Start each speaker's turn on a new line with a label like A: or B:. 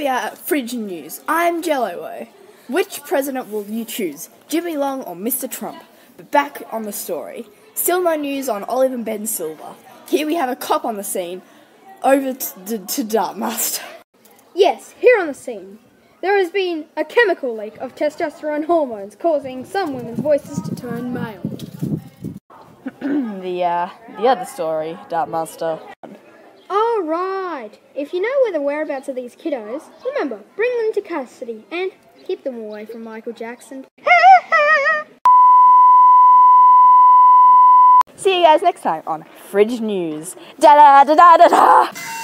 A: we are at Fridge News. I'm Jello. Which president will you choose, Jimmy Long or Mr. Trump? But back on the story. Still no news on Olive and Ben Silver. Here we have a cop on the scene. Over to, to Dartmaster.
B: Yes, here on the scene. There has been a chemical leak of testosterone hormones causing some women's voices to turn male.
A: the uh, the other story, Dartmaster.
B: All right. If you know where the whereabouts of these kiddos, remember, bring them to custody and keep them away from Michael Jackson.
A: See you guys next time on Fridge News. Da da da da da da.